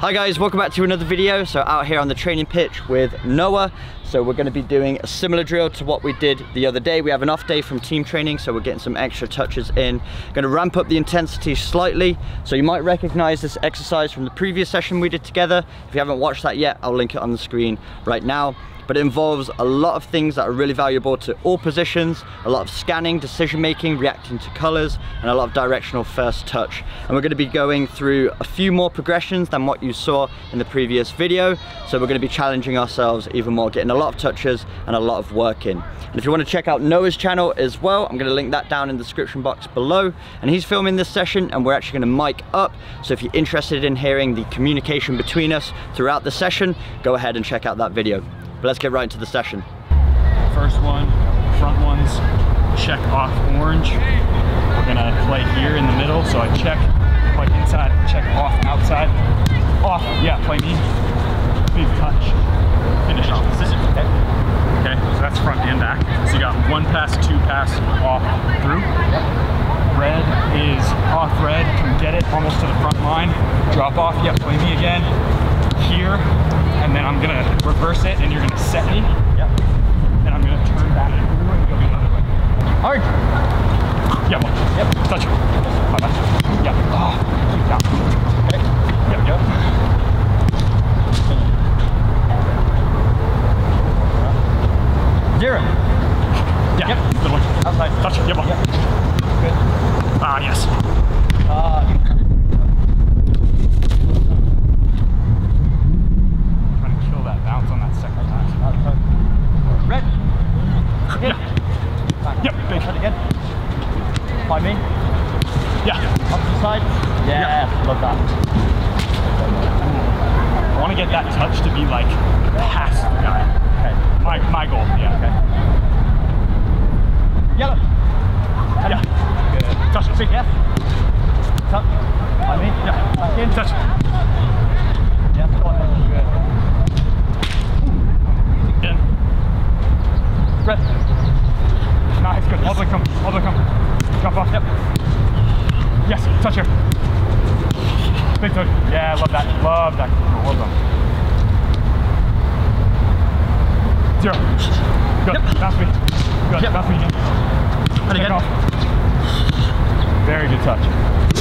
Hi guys, welcome back to another video. So out here on the training pitch with Noah. So we're gonna be doing a similar drill to what we did the other day. We have an off day from team training, so we're getting some extra touches in. Gonna ramp up the intensity slightly. So you might recognize this exercise from the previous session we did together. If you haven't watched that yet, I'll link it on the screen right now but it involves a lot of things that are really valuable to all positions, a lot of scanning, decision making, reacting to colors, and a lot of directional first touch. And we're gonna be going through a few more progressions than what you saw in the previous video. So we're gonna be challenging ourselves even more, getting a lot of touches and a lot of work in. And if you wanna check out Noah's channel as well, I'm gonna link that down in the description box below. And he's filming this session and we're actually gonna mic up. So if you're interested in hearing the communication between us throughout the session, go ahead and check out that video. But let's get right into the session. First one, front ones, check off orange. We're gonna play here in the middle. So I check, play inside, check off outside. Off, yeah, play me. Big touch. Finish opposite. Okay. Okay, so that's front and back. So you got one pass, two pass, off, through. Red is off red, can get it almost to the front line. Drop off, yep, play me again. Here, and then I'm gonna reverse it and you're gonna set me. Yep. And I'm gonna turn back and go the other way. Hard. Yeah, one. Yep. Touch. Bye bye. Yep. Oh, keep down. Okay. Yep, yep. Zero. Yeah. Yep. Good one. Outside. Touch. Yep. Yep. Good. Ah, yes. Uh, Trying to kill that bounce on that second pass. red. Yeah. Yep. Big. Touch again. By me. Yeah. Up to the side. Yeah, love that. I want to get that touch to be like past the guy. Okay. My my goal. Yeah. Okay. Yellow. Yeah. Good. Touch. See. Yeah. Touch. By me. Yeah. Back in. Touch. Yeah, go on. In. Red. Nice, good. All the way come. All the way come. Jump off. Yep. Yes, touch her. Big touch. Yeah, love that. Love that. Oh, well done. Zero. Good. Yep. Bounce me. Good. Yep. Bounce me. And again. off. Very good touch.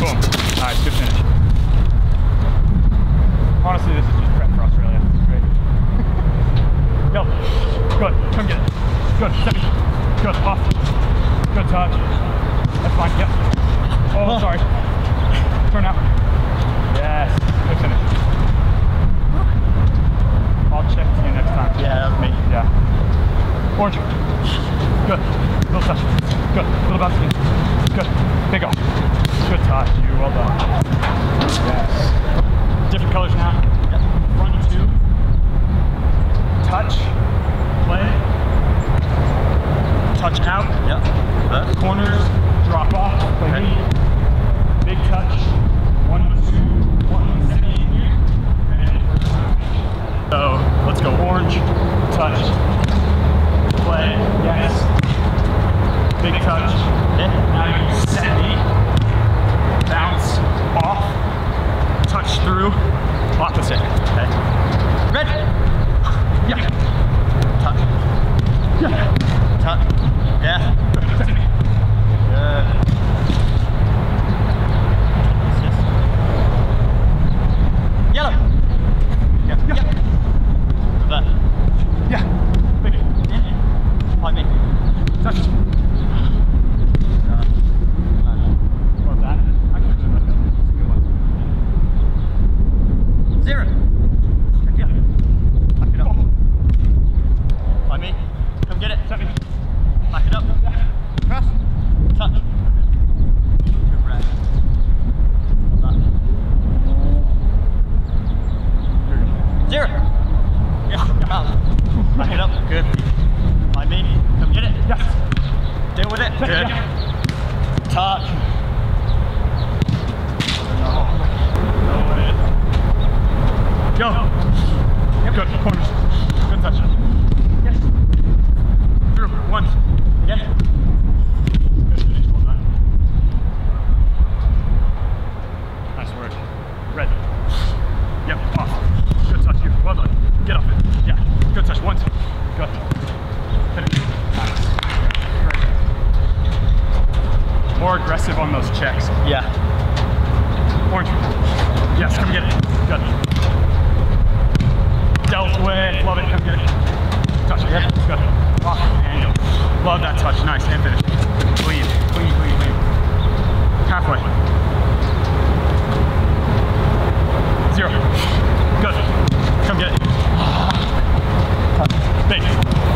Boom. Nice, good finish. Honestly, this is just prep for Australia. It's great. Go. Good. Come get it. Good. Second. Good. Off. Good touch. That's fine. Yep. Oh, Oh. sorry. Turn out. Yes. Good finish. No. Yep. Good. Corners. Good touch. Yes. Through. One. Again. Nice work. Red. Yep. Off. Good touch here. Well done. Get off it. Yeah. Good touch. One. Good. More aggressive on those checks. Yeah. Orange. Yes, come get it. Good. Delta way. Love it. Come get it. Touch it. Yep. Good. Lock angle. Love that touch. Nice. And finish. Clean. Clean, clean, clean. Halfway. Zero. Good. Come get it. Big.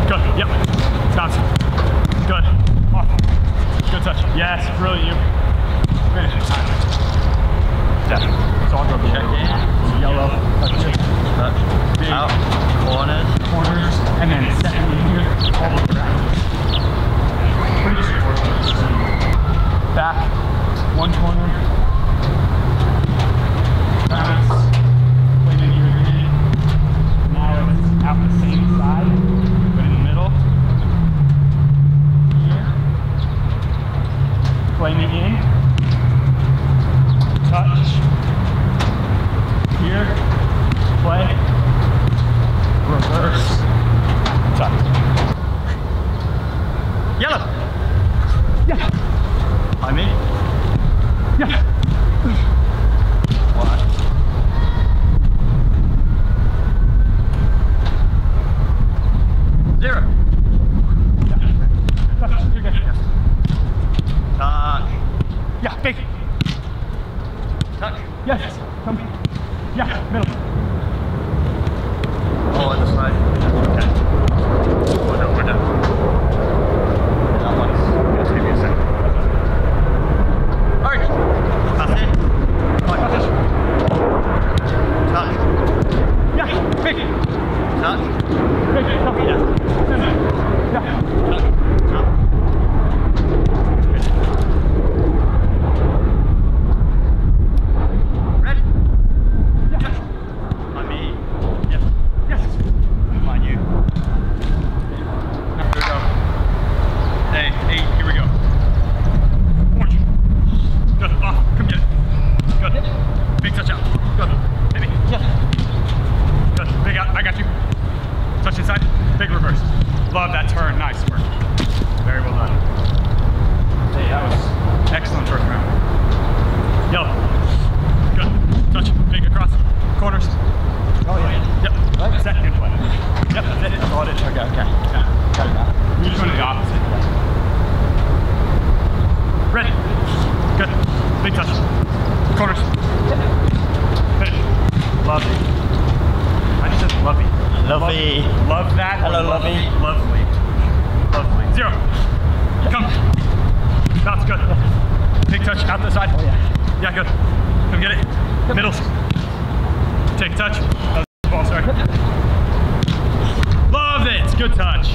Good. Yep. Bounce. Good. Off. Good touch. Yes. Brilliant. touch, out the side. Oh, yeah. Yeah, good. Come get it. Middles. Take touch. That ball, sorry. Love it. Good touch.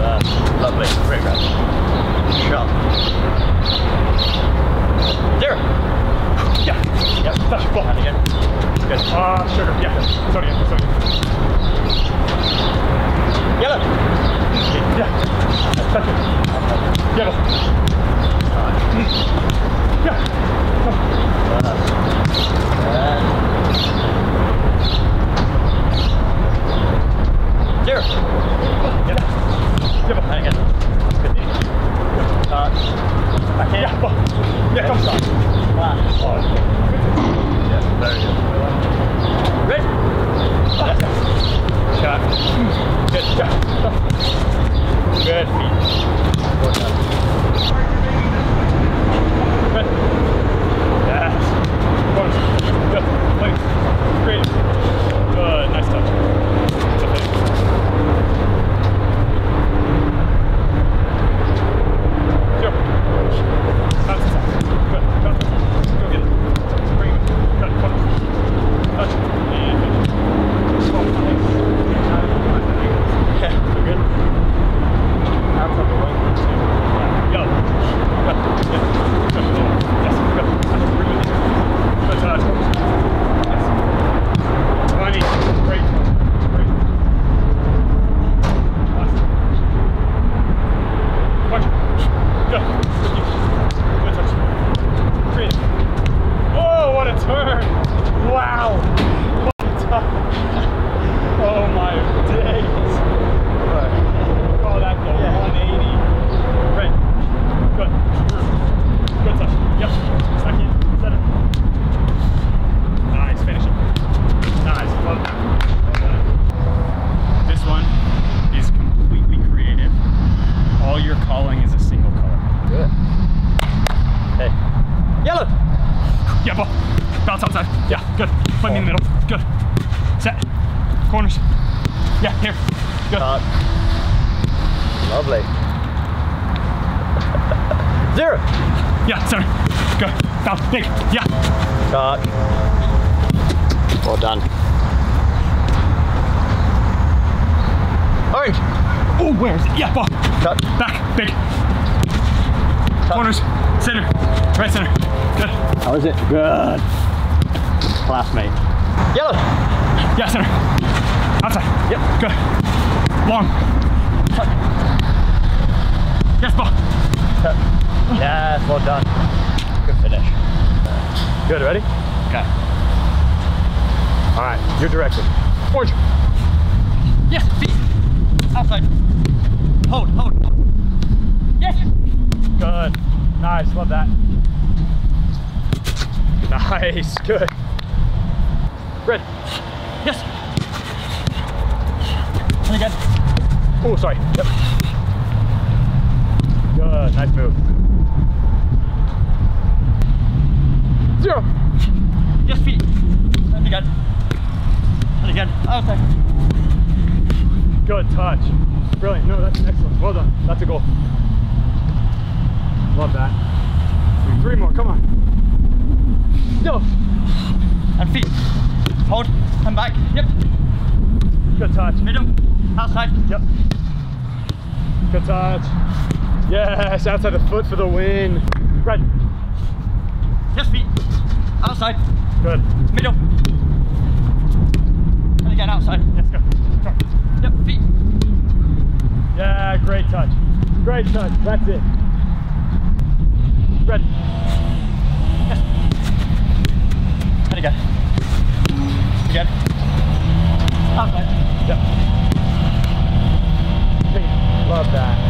Uh, lovely. Great grab. Shot. There. Yeah. Yeah. That's block. And again. Good. Ah, uh, sugar. Yeah. Sorry. Sorry. Yellow. Yeah. That's it. Yellow. Yeah. Work. Red. Yep. Fight me in the middle. Good. Set. Corners. Yeah, here. Good. Cut. Lovely. Zero. Yeah, center. Good. Down. Big. Yeah. Cut. Well done. Orange. Oh, where is it? Yeah, ball. Cut. Back. Big. Corners. Center. Right center. Good. How is it? Good. Classmate. Yellow. Yeah, center. Outside. Yep. Good. Long. Yes, ball. Yes, well done. Good finish. Good. Ready? Okay. All right. Your direction. Orange. Yes, feet. Outside. Hold, hold, hold. Yes. Good. Nice. Love that. Nice. Good. Red. Yes. And again. Oh, sorry. Yep. Good. Nice move. Zero. Yes, feet. And again. And again. Oh, Outside. Good touch. Brilliant. No, that's excellent. Well done. That's a goal. Love that. Three more. Come on. Go. And feet. Hold. And back. Yep. Good touch. Middle. Outside. Yep. Good touch. Yes, outside the foot for the win. Red. Yes, feet. Outside. Good. Middle. And again, outside. Yes, go. Come. Yep, feet. Yeah, great touch. Great touch. That's it. Red it again. Again. Outside. Yep. Love that.